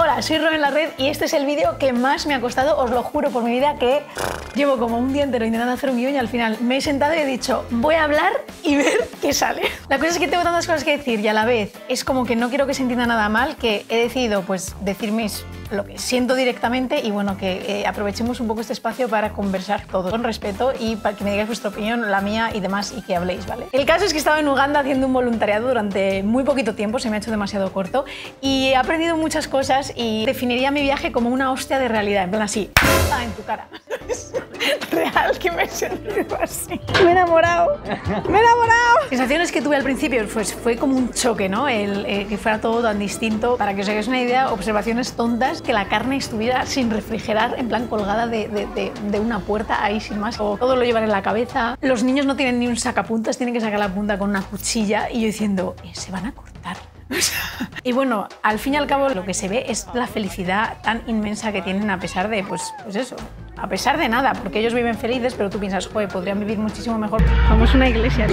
Hola, soy en la red y este es el vídeo que más me ha costado, os lo juro por mi vida, que llevo como un día entero intentando hacer un guion y al final me he sentado y he dicho, voy a hablar y ver qué sale. La cosa es que tengo tantas cosas que decir y a la vez es como que no quiero que se entienda nada mal, que he decidido pues decir mis lo que siento directamente y bueno, que eh, aprovechemos un poco este espacio para conversar todos con respeto y para que me digáis vuestra opinión, la mía y demás y que habléis, ¿vale? El caso es que estaba en Uganda haciendo un voluntariado durante muy poquito tiempo, se me ha hecho demasiado corto y he aprendido muchas cosas y definiría mi viaje como una hostia de realidad, en plan así, ah, en tu cara. Real que me he sentido así. Me he enamorado. Me he enamorado. Sensaciones que tuve al principio, pues fue como un choque, ¿no? El, eh, que fuera todo tan distinto. Para que os hagáis una idea, observaciones tontas, que la carne estuviera sin refrigerar, en plan colgada de, de, una puerta ahí sin más. O todo lo llevan en la cabeza. Los niños no tienen ni un sacapuntas, tienen que sacar la punta con una cuchilla. Y yo diciendo, eh, se van a cortar. y bueno, al fin y al cabo lo que se ve es la felicidad tan inmensa que tienen a pesar de, pues, pues eso, a pesar de nada, porque ellos viven felices, pero tú piensas, joder, podrían vivir muchísimo mejor. Vamos a una iglesia.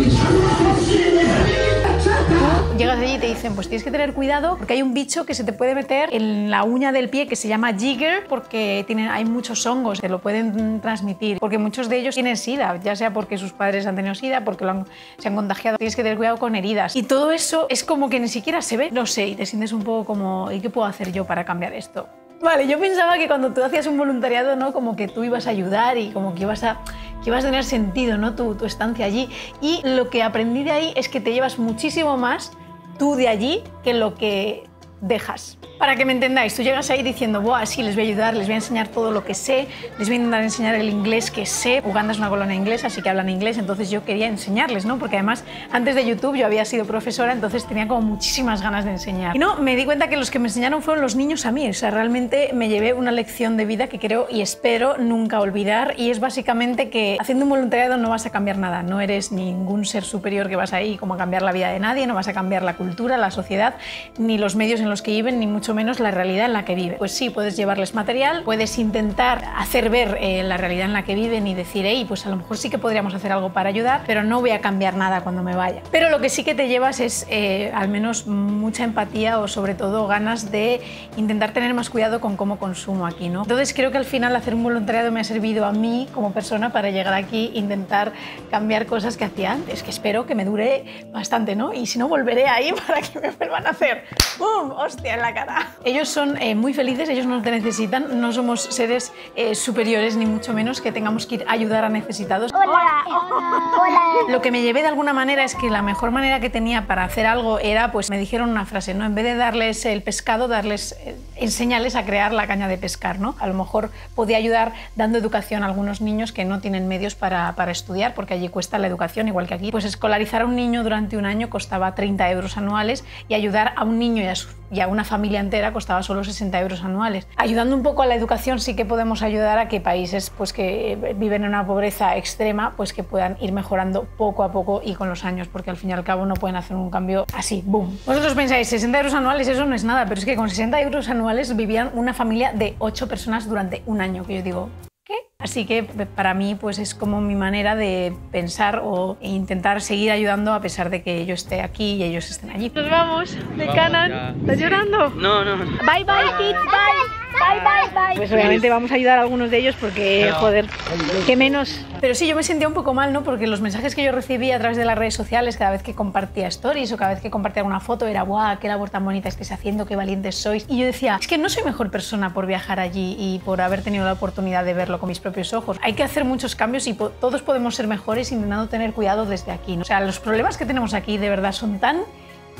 Llegas allí y te dicen, pues tienes que tener cuidado porque hay un bicho que se te puede meter en la uña del pie que se llama jigger porque tienen, hay muchos hongos que lo pueden transmitir, porque muchos de ellos tienen sida, ya sea porque sus padres han tenido sida, porque se han contagiado. Tienes que tener cuidado con heridas. Y todo eso es como que ni siquiera se ve, no sé, y te sientes un poco como, ¿y qué puedo hacer yo para cambiar esto? Vale, yo pensaba que cuando tú hacías un voluntariado, ¿no? Como que tú ibas a ayudar y como que ibas a, que ibas a tener sentido, ¿no? Tu, tu estancia allí. Y lo que aprendí de ahí es que te llevas muchísimo más tú de allí que lo que dejas. Para que me entendáis, tú llegas ahí diciendo, Buah, sí, les voy a ayudar, les voy a enseñar todo lo que sé, les voy a intentar enseñar el inglés que sé. Uganda es una colonia inglesa, así que hablan inglés, entonces yo quería enseñarles, ¿no? Porque además, antes de YouTube yo había sido profesora, entonces tenía como muchísimas ganas de enseñar. Y no, me di cuenta que los que me enseñaron fueron los niños a mí, o sea, realmente me llevé una lección de vida que creo y espero nunca olvidar, y es básicamente que haciendo un voluntariado no vas a cambiar nada, no eres ningún ser superior que vas ahí como a cambiar la vida de nadie, no vas a cambiar la cultura, la sociedad, ni los medios en los que viven, ni mucho menos la realidad en la que vive. Pues sí, puedes llevarles material, puedes intentar hacer ver eh, la realidad en la que viven y decir, hey, pues a lo mejor sí que podríamos hacer algo para ayudar, pero no voy a cambiar nada cuando me vaya. Pero lo que sí que te llevas es eh, al menos mucha empatía o sobre todo ganas de intentar tener más cuidado con cómo consumo aquí, ¿no? Entonces creo que al final hacer un voluntariado me ha servido a mí como persona para llegar aquí e intentar cambiar cosas que hacía antes, que espero que me dure bastante, ¿no? Y si no, volveré ahí para que me vuelvan a hacer ¡Bum! ¡Hostia en la cara! Ellos son eh, muy felices, ellos no te necesitan, no somos seres eh, superiores ni mucho menos que tengamos que ir a ayudar a necesitados. Hola, hola, Lo que me llevé de alguna manera es que la mejor manera que tenía para hacer algo era, pues me dijeron una frase, ¿no? En vez de darles el pescado, darles, eh, enseñarles a crear la caña de pescar, ¿no? A lo mejor podía ayudar dando educación a algunos niños que no tienen medios para, para estudiar, porque allí cuesta la educación, igual que aquí. Pues escolarizar a un niño durante un año costaba 30 euros anuales y ayudar a un niño y a, su, y a una familia entera costaba solo 60 euros anuales. Ayudando un poco a la educación sí que podemos ayudar a que países pues, que viven en una pobreza extrema pues que puedan ir mejorando poco a poco y con los años, porque al fin y al cabo no pueden hacer un cambio así, boom. Vosotros pensáis, 60 euros anuales eso no es nada, pero es que con 60 euros anuales vivían una familia de 8 personas durante un año, que yo digo. Así que para mí pues es como mi manera de pensar o intentar seguir ayudando a pesar de que yo esté aquí y ellos estén allí. Nos vamos de Canan. ¿Estás llorando? No, no. Bye bye kids, bye. Bye, bye, bye. Pues obviamente vamos a ayudar a algunos de ellos porque, joder, qué menos. Pero sí, yo me sentía un poco mal, ¿no? Porque los mensajes que yo recibía a través de las redes sociales, cada vez que compartía stories o cada vez que compartía alguna foto, era, ¡guau! ¡Qué labor tan bonita estáis haciendo! ¡Qué valientes sois! Y yo decía, es que no soy mejor persona por viajar allí y por haber tenido la oportunidad de verlo con mis propios ojos. Hay que hacer muchos cambios y po todos podemos ser mejores intentando tener cuidado desde aquí. ¿no? O sea, los problemas que tenemos aquí de verdad son tan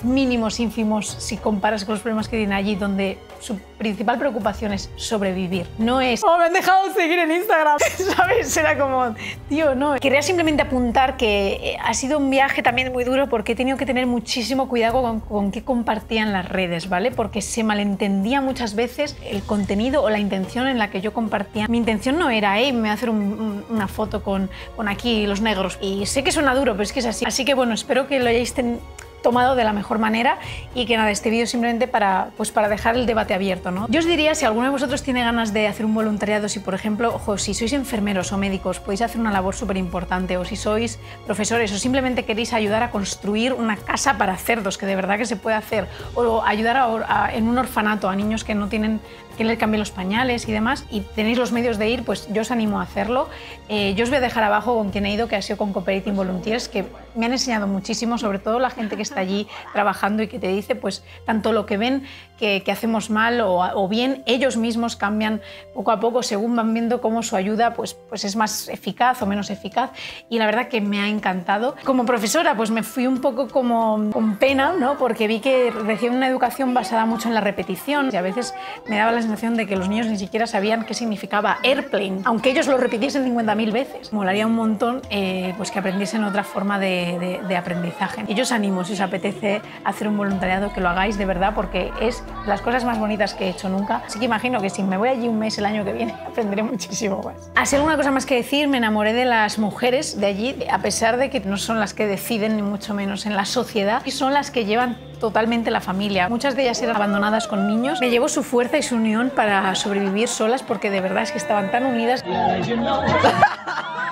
mínimos, ínfimos, si comparas con los problemas que tienen allí, donde su principal preocupación es sobrevivir. No es, oh, me han dejado de seguir en Instagram, ¿sabes? Era como, tío, no. Quería simplemente apuntar que eh, ha sido un viaje también muy duro porque he tenido que tener muchísimo cuidado con, con qué compartían las redes, ¿vale? Porque se malentendía muchas veces el contenido o la intención en la que yo compartía. Mi intención no era, hey, me voy a hacer un, un, una foto con, con aquí los negros. Y sé que suena duro, pero es que es así. Así que bueno, espero que lo hayáis tenido tomado de la mejor manera y que nada, este vídeo simplemente para, pues para dejar el debate abierto. ¿no? Yo os diría, si alguno de vosotros tiene ganas de hacer un voluntariado, si por ejemplo, ojo, si sois enfermeros o médicos, podéis hacer una labor súper importante, o si sois profesores, o simplemente queréis ayudar a construir una casa para cerdos, que de verdad que se puede hacer, o ayudar en un orfanato a niños que no tienen que le cambien los pañales y demás, y tenéis los medios de ir, pues yo os animo a hacerlo. Eh, yo os voy a dejar abajo con quien he ido, que ha sido con Cooperating Volunteers, que me han enseñado muchísimo, sobre todo la gente que está allí trabajando y que te dice, pues, tanto lo que ven que, hacemos mal o, bien ellos mismos cambian poco a poco según van viendo cómo su ayuda pues, pues es más eficaz o menos eficaz. Y la verdad que me ha encantado. Como profesora, pues me fui un poco como con pena, ¿no? Porque vi que recibí una educación basada mucho en la repetición y a veces me daba la sensación de que los niños ni siquiera sabían qué significaba airplane, aunque ellos lo repitiesen 50.000 veces. Molaría un montón eh, pues que aprendiesen otra forma de, de, aprendizaje. Y yo os animo, si os apetece hacer un voluntariado, que lo hagáis de verdad porque es las cosas más bonitas que he hecho nunca. Así que imagino que si me voy allí un mes el año que viene, aprenderé muchísimo más. Así alguna cosa más que decir, me enamoré de las mujeres de allí, a pesar de que no son las que deciden, ni mucho menos en la sociedad, y son las que llevan totalmente la familia. Muchas de ellas eran abandonadas con niños. Me llevó su fuerza y su unión para sobrevivir solas porque de verdad es que estaban tan unidas.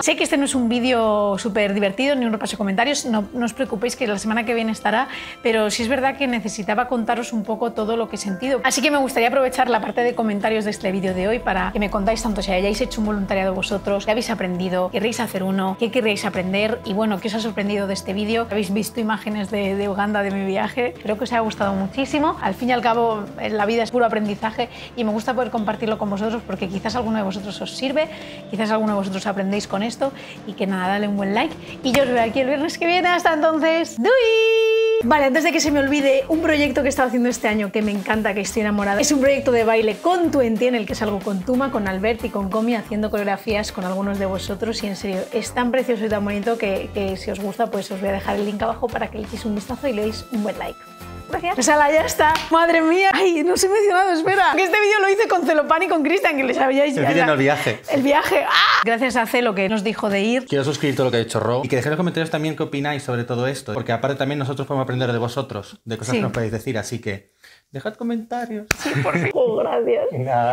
Sé que este no es un vídeo súper divertido ni un repaso de comentarios, no, no, os preocupéis que la semana que viene estará, pero sí es verdad que necesitaba contaros un poco todo lo que he sentido. Así que me gustaría aprovechar la parte de comentarios de este vídeo de hoy para que me contáis tanto si hayáis hecho un voluntariado vosotros, qué habéis aprendido, querréis hacer uno, qué querréis aprender y bueno, qué os ha sorprendido de este vídeo. Habéis visto imágenes de, de Uganda de mi viaje, creo que os haya gustado muchísimo. Al fin y al cabo, la vida es puro aprendizaje y me gusta poder compartirlo con vosotros porque quizás alguno de vosotros os sirve, quizás alguno de vosotros aprendéis con esto y que nada, dale un buen like y yo os veo aquí el viernes que viene. Hasta entonces, ¡Dui! Vale, antes de que se me olvide, un proyecto que he estado haciendo este año que me encanta, que estoy enamorada, es un proyecto de baile con Tuenti en el que salgo con Tuma, con Albert y con Comi haciendo coreografías con algunos de vosotros y en serio, es tan precioso y tan bonito que, que si os gusta, pues os voy a dejar el link abajo para que le echéis un vistazo y le deis un buen like. Gracias. Pues ya está. Madre mía. Ay, no os he mencionado, espera. Que este vídeo lo hice con Celopan y con Cristian, que les habíais... El vídeo el viaje. El viaje. ¡Ah! Gracias a Celo que nos dijo de ir. Quiero suscribir todo lo que ha dicho Ro y que dejéis en los comentarios también qué opináis sobre todo esto, porque aparte también nosotros podemos aprender de vosotros, de cosas que nos podéis decir, así que dejad comentarios. Sí, por favor, gracias. Nada.